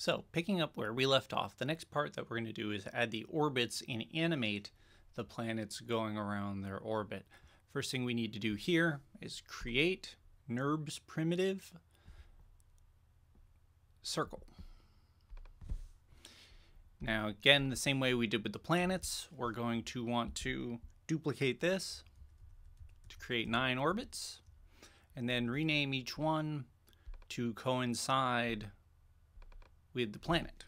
So picking up where we left off, the next part that we're going to do is add the orbits and animate the planets going around their orbit. First thing we need to do here is create NURBS primitive circle. Now again, the same way we did with the planets, we're going to want to duplicate this to create nine orbits and then rename each one to coincide with the planet.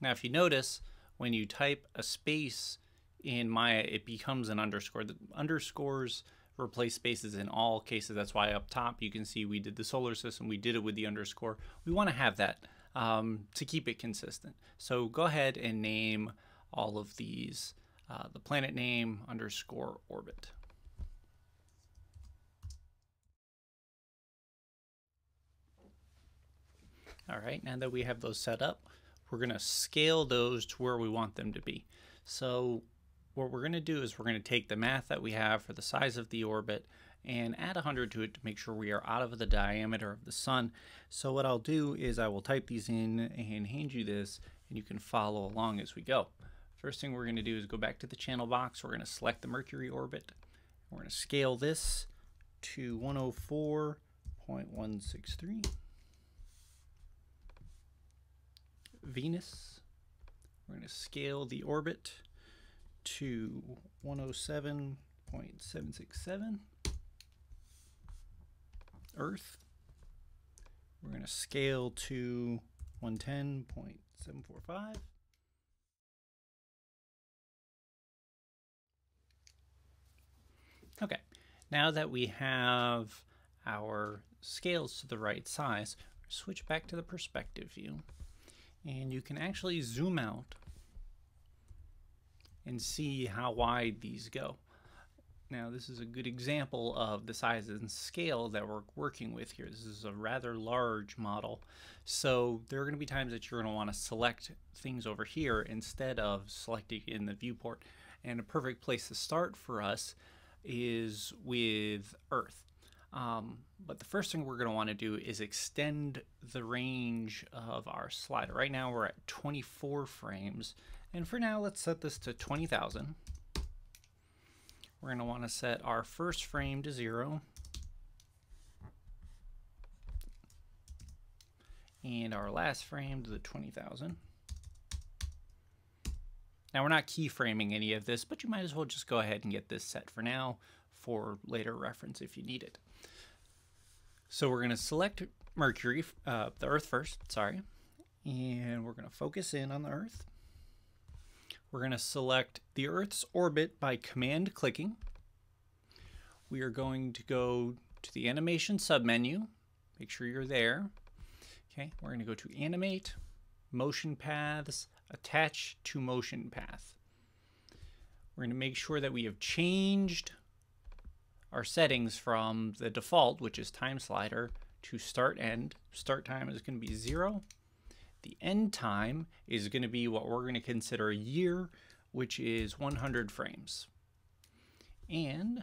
Now, if you notice, when you type a space in Maya, it becomes an underscore. The underscores replace spaces in all cases. That's why up top you can see we did the solar system. We did it with the underscore. We want to have that um, to keep it consistent. So go ahead and name all of these uh, the planet name underscore orbit. All right, now that we have those set up, we're going to scale those to where we want them to be. So what we're going to do is we're going to take the math that we have for the size of the orbit and add 100 to it to make sure we are out of the diameter of the sun. So what I'll do is I will type these in and hand you this and you can follow along as we go. First thing we're going to do is go back to the channel box. We're going to select the Mercury orbit. We're going to scale this to 104.163. Venus. We're going to scale the orbit to 107.767. Earth. We're going to scale to 110.745. Okay, now that we have our scales to the right size, switch back to the perspective view and you can actually zoom out and see how wide these go. Now this is a good example of the size and scale that we're working with here. This is a rather large model. So there are going to be times that you're going to want to select things over here instead of selecting in the viewport. And a perfect place to start for us is with Earth. Um, but the first thing we're going to want to do is extend the range of our slider. Right now we're at 24 frames. And for now, let's set this to 20,000. We're going to want to set our first frame to zero. And our last frame to the 20,000. Now we're not keyframing any of this, but you might as well just go ahead and get this set for now for later reference if you need it. So we're going to select Mercury, uh, the Earth first, sorry, and we're going to focus in on the Earth. We're going to select the Earth's orbit by command clicking. We are going to go to the animation submenu. Make sure you're there. Okay, we're going to go to animate, motion paths, attach to motion path. We're going to make sure that we have changed our settings from the default, which is time slider, to start end. Start time is going to be zero. The end time is going to be what we're going to consider a year, which is 100 frames. And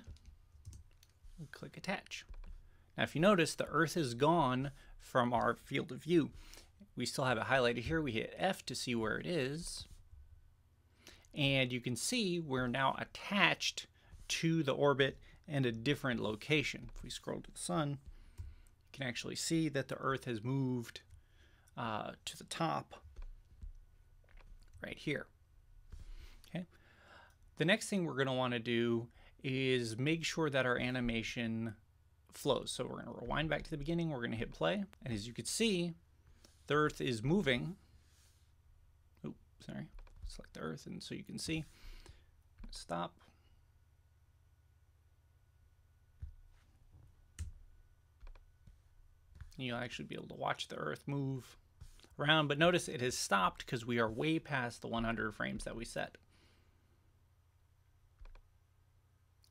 we click attach. Now, if you notice, the Earth is gone from our field of view. We still have it highlighted here. We hit F to see where it is. And you can see we're now attached to the orbit and a different location. If we scroll to the sun, you can actually see that the Earth has moved uh, to the top right here. Okay. The next thing we're going to want to do is make sure that our animation flows. So we're going to rewind back to the beginning. We're going to hit play. And as you can see, the Earth is moving. Oh, sorry. Select the Earth. And so you can see, stop. You'll actually be able to watch the Earth move around. But notice it has stopped because we are way past the 100 frames that we set.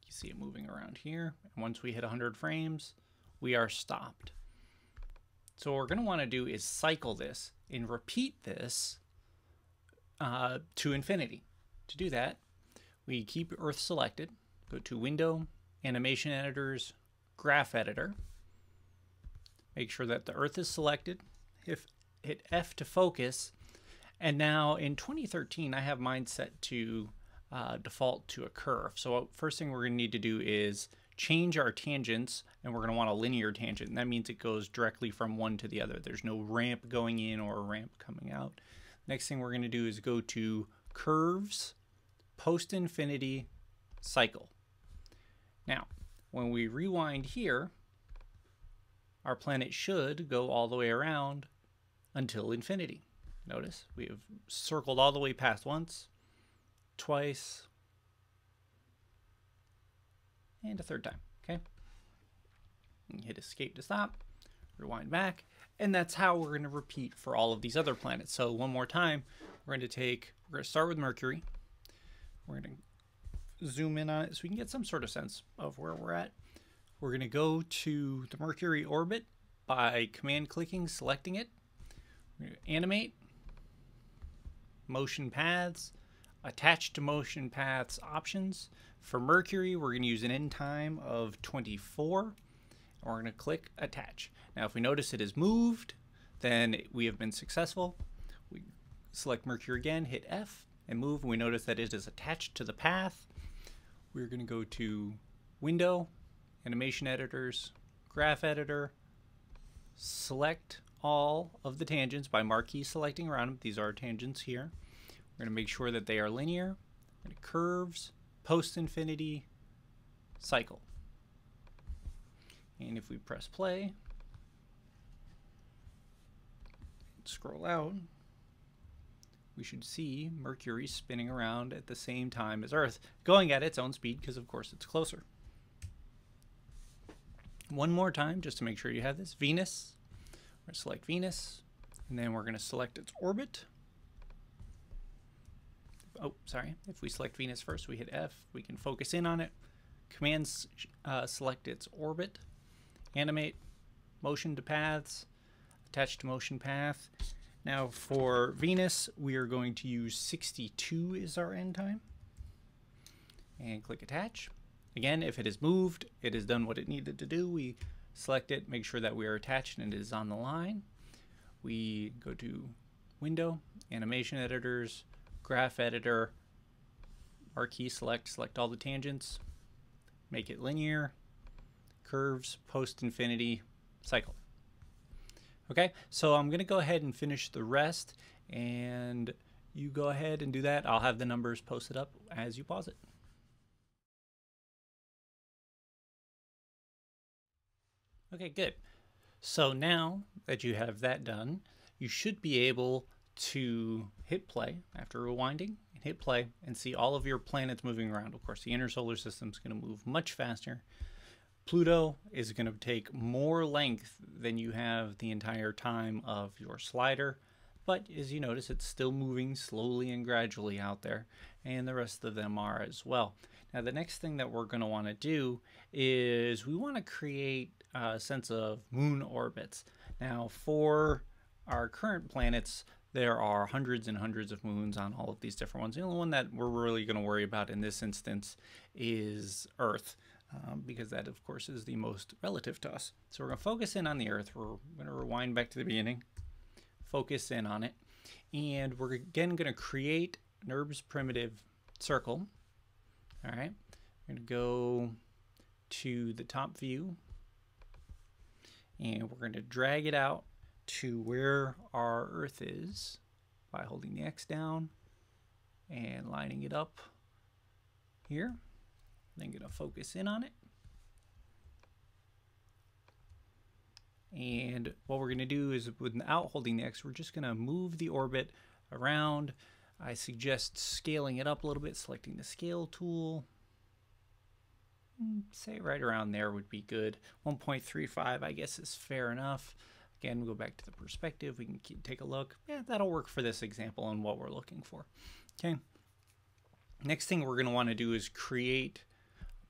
You see it moving around here. And once we hit 100 frames, we are stopped. So what we're going to want to do is cycle this and repeat this uh, to infinity. To do that, we keep Earth selected, go to Window, Animation Editors, Graph Editor, make sure that the Earth is selected, if hit F to focus, and now in 2013 I have mine set to uh, default to a curve. So first thing we're going to need to do is change our tangents and we're going to want a linear tangent. And that means it goes directly from one to the other. There's no ramp going in or a ramp coming out. Next thing we're going to do is go to curves, post infinity, cycle. Now, when we rewind here, our planet should go all the way around until infinity. Notice we have circled all the way past once, twice, and a third time, okay? hit escape to stop, rewind back, and that's how we're going to repeat for all of these other planets. So one more time, we're going to take, we're going to start with Mercury. We're going to zoom in on it so we can get some sort of sense of where we're at. We're going to go to the Mercury orbit by command clicking, selecting it. animate, motion paths, attach to motion paths options. For Mercury, we're going to use an end time of 24. And We're going to click attach. Now, if we notice it is moved, then we have been successful. We select Mercury again, hit F, and move. And we notice that it is attached to the path. We're going to go to Window, Animation Editors, Graph Editor, select all of the tangents by marquee selecting around them. These are tangents here. We're going to make sure that they are linear. Curves, post infinity, cycle. And if we press play, scroll out, we should see Mercury spinning around at the same time as Earth, going at its own speed because of course it's closer. One more time just to make sure you have this. Venus, we're going to select Venus, and then we're going to select its orbit. Oh, sorry. If we select Venus first, we hit F, we can focus in on it. Command uh, select its orbit animate, motion to paths, attach to motion path. Now for Venus, we are going to use 62 is our end time. And click attach. Again, if it is moved, it has done what it needed to do. We select it, make sure that we are attached and it is on the line. We go to Window, Animation Editors, Graph Editor, marquee select, select all the tangents, make it linear, curves, post infinity, cycle. Okay, so I'm going to go ahead and finish the rest and you go ahead and do that. I'll have the numbers posted up as you pause it. Okay, good. So now that you have that done, you should be able to hit play after rewinding and hit play and see all of your planets moving around. Of course, the inner solar system is going to move much faster Pluto is going to take more length than you have the entire time of your slider, but as you notice, it's still moving slowly and gradually out there, and the rest of them are as well. Now, the next thing that we're going to want to do is we want to create a sense of moon orbits. Now, for our current planets, there are hundreds and hundreds of moons on all of these different ones. The only one that we're really going to worry about in this instance is Earth um, because that, of course, is the most relative to us. So we're going to focus in on the Earth. We're going to rewind back to the beginning, focus in on it, and we're again going to create NURBS primitive circle. All right, we're going to go to the top view, and we're going to drag it out to where our Earth is by holding the X down and lining it up here. Then going to focus in on it. And what we're going to do is without holding the X, we're just going to move the orbit around. I suggest scaling it up a little bit, selecting the scale tool. Hmm, say right around there would be good. 1.35, I guess, is fair enough. Again, we go back to the perspective. We can keep, take a look. Yeah, that'll work for this example and what we're looking for. Okay. Next thing we're going to want to do is create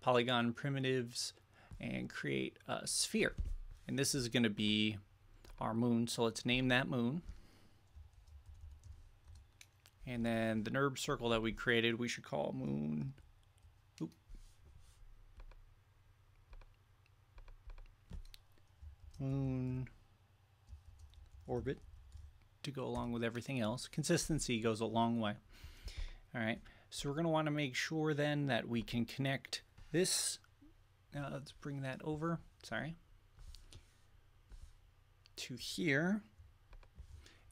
polygon primitives and create a sphere. And this is going to be our moon. So let's name that moon. And then the NURB circle that we created, we should call moon. Moon orbit to go along with everything else. Consistency goes a long way. All right, so we're going to want to make sure then that we can connect this. Now let's bring that over. Sorry. To here.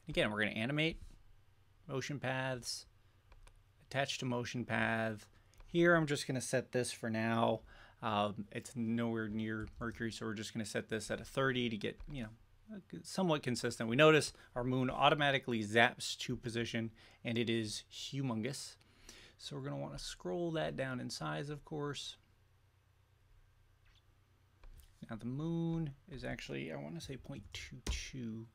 Again, we're going to animate motion paths, attach to motion path. Here, I'm just going to set this for now. Um, it's nowhere near Mercury, so we're just going to set this at a 30 to get, you know, somewhat consistent. We notice our moon automatically zaps to position and it is humongous. So we're going to want to scroll that down in size, of course. Now the moon is actually, I want to say 0.22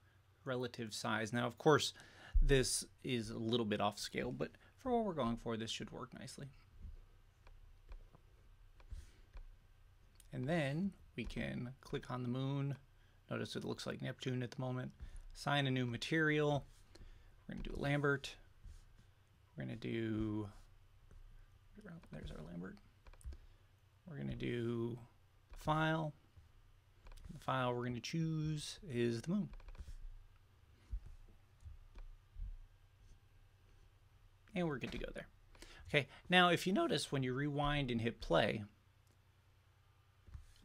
relative size. Now, of course, this is a little bit off scale, but for what we're going for, this should work nicely. And then we can click on the moon, Notice it looks like Neptune at the moment. Assign a new material. We're going to do Lambert. We're going to do, oh, there's our Lambert. We're going to do file. The file we're going to choose is the moon. And we're good to go there. Okay, now if you notice when you rewind and hit play,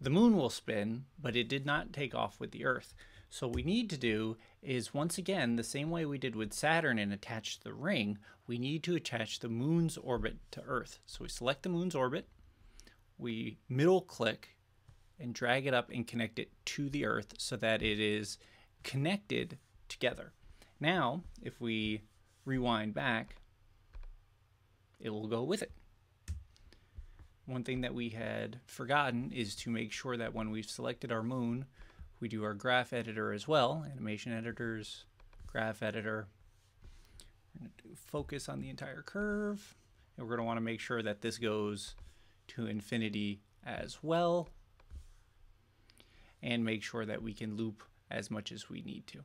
the moon will spin, but it did not take off with the Earth. So what we need to do is once again, the same way we did with Saturn and attach the ring, we need to attach the moon's orbit to Earth. So we select the moon's orbit, we middle click and drag it up and connect it to the Earth so that it is connected together. Now, if we rewind back, it will go with it. One thing that we had forgotten is to make sure that when we've selected our moon, we do our graph editor as well, animation editors, graph editor. We're going to focus on the entire curve, and we're going to want to make sure that this goes to infinity as well, and make sure that we can loop as much as we need to.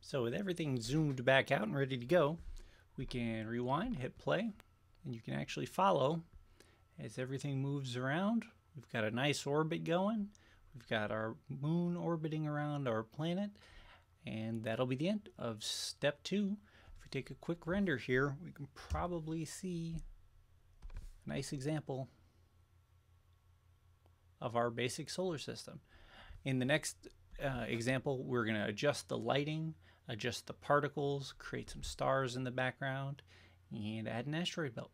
So with everything zoomed back out and ready to go, we can rewind, hit play, and you can actually follow as everything moves around. We've got a nice orbit going. We've got our moon orbiting around our planet, and that'll be the end of step two. If we take a quick render here, we can probably see a nice example of our basic solar system. In the next uh, example, we're going to adjust the lighting adjust the particles, create some stars in the background, and add an asteroid belt.